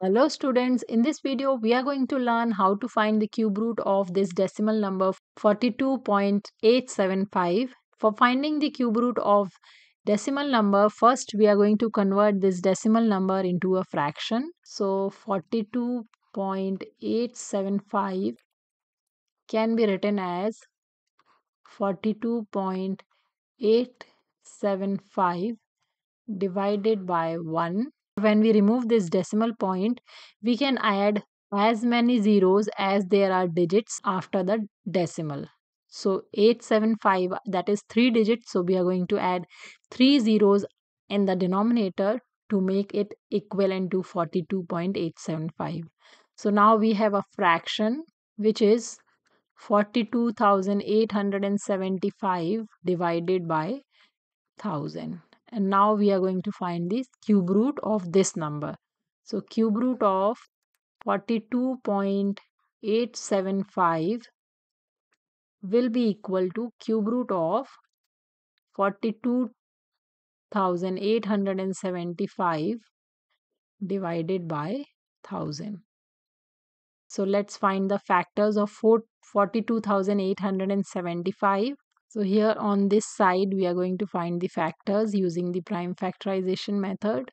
Hello students, in this video we are going to learn how to find the cube root of this decimal number 42.875. For finding the cube root of decimal number, first we are going to convert this decimal number into a fraction. So 42.875 can be written as 42.875 divided by 1 when we remove this decimal point, we can add as many zeros as there are digits after the decimal. So 875 that is 3 digits. So we are going to add 3 zeros in the denominator to make it equivalent to 42.875. So now we have a fraction which is 42,875 divided by 1000 and now we are going to find the cube root of this number. So cube root of 42.875 will be equal to cube root of 42,875 divided by 1000 so let's find the factors of 42,875 so here on this side, we are going to find the factors using the prime factorization method.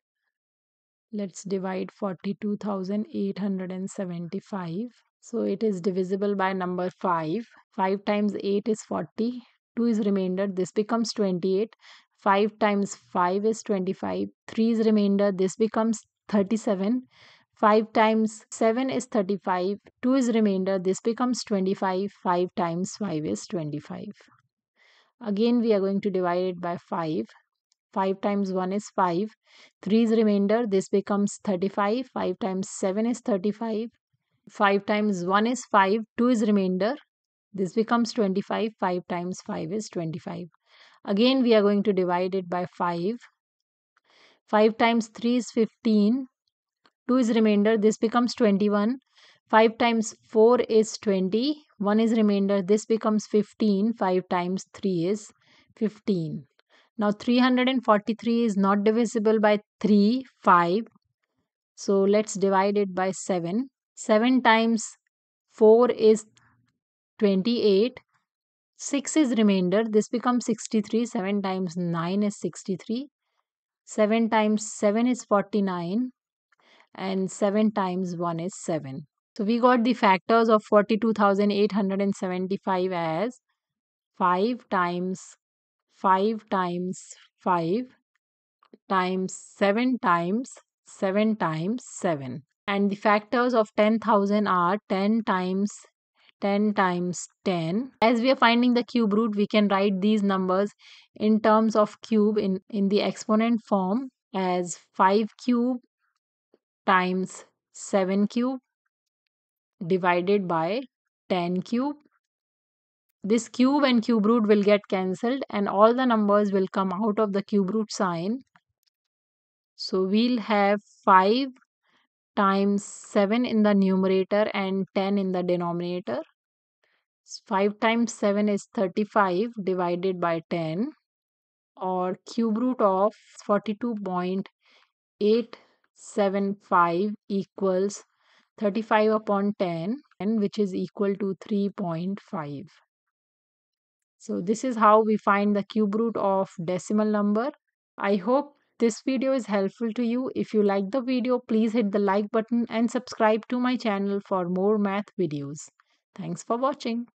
Let's divide 42,875. So it is divisible by number 5. 5 times 8 is 40. 2 is remainder. This becomes 28. 5 times 5 is 25. 3 is remainder. This becomes 37. 5 times 7 is 35. 2 is remainder. This becomes 25. 5 times 5 is 25. Again we are going to divide it by 5. 5 times 1 is 5. 3 is remainder. This becomes 35. 5 times 7 is 35. 5 times 1 is 5. 2 is remainder. This becomes 25. 5 times 5 is 25. Again we are going to divide it by 5. 5 times 3 is 15. 2 is remainder. This becomes 21. 5 times 4 is 20. 1 is remainder. This becomes 15. 5 times 3 is 15. Now 343 is not divisible by 3, 5. So let's divide it by 7. 7 times 4 is 28. 6 is remainder. This becomes 63. 7 times 9 is 63. 7 times 7 is 49. And 7 times 1 is 7. So we got the factors of 42,875 as 5 times 5 times 5 times 7 times 7 times 7. And the factors of 10,000 are 10 times 10 times 10. As we are finding the cube root, we can write these numbers in terms of cube in, in the exponent form as 5 cube times 7 cube divided by 10 cube. This cube and cube root will get cancelled and all the numbers will come out of the cube root sign. So we'll have 5 times 7 in the numerator and 10 in the denominator. 5 times 7 is 35 divided by 10 or cube root of 42.875 equals 35 upon 10 and which is equal to 3.5. So this is how we find the cube root of decimal number. I hope this video is helpful to you. If you like the video, please hit the like button and subscribe to my channel for more math videos. Thanks for watching.